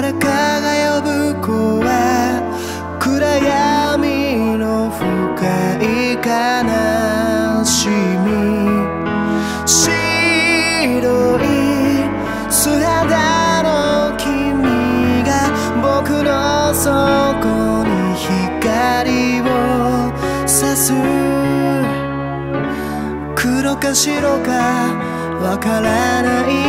誰かが呼ぶ声暗闇の深い悲しみ。白い素肌の君が僕の底に光を差す。黒か白かわからない